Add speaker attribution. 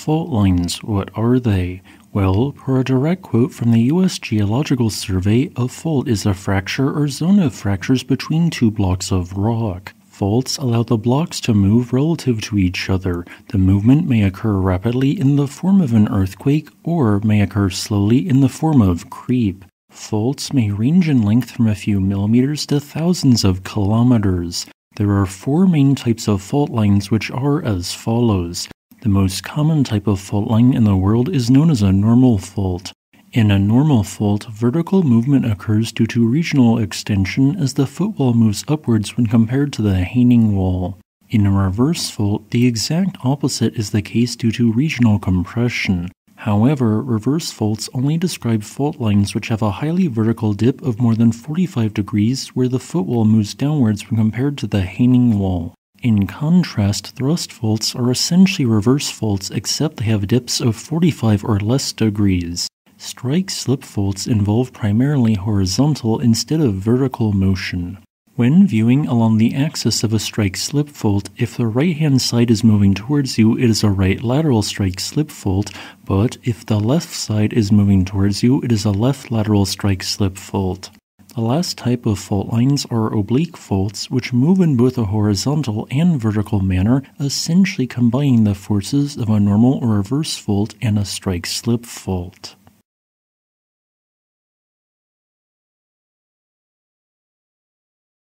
Speaker 1: fault lines. What are they? Well, per a direct quote from the U.S. Geological Survey, a fault is a fracture or zone of fractures between two blocks of rock. Faults allow the blocks to move relative to each other. The movement may occur rapidly in the form of an earthquake or may occur slowly in the form of creep. Faults may range in length from a few millimeters to thousands of kilometers. There are four main types of fault lines which are as follows. The most common type of fault line in the world is known as a normal fault. In a normal fault, vertical movement occurs due to regional extension as the footwall moves upwards when compared to the hanging wall. In a reverse fault, the exact opposite is the case due to regional compression. However, reverse faults only describe fault lines which have a highly vertical dip of more than 45 degrees where the footwall moves downwards when compared to the hanging wall. In contrast, thrust faults are essentially reverse faults except they have dips of 45 or less degrees. Strike slip faults involve primarily horizontal instead of vertical motion. When viewing along the axis of a strike slip fault, if the right hand side is moving towards you, it is a right lateral strike slip fault, but if the left side is moving towards you, it is a left lateral strike slip fault. The last type of fault lines are oblique faults, which move in both a horizontal and vertical manner, essentially combining the forces of a normal or reverse fault and a strike slip fault.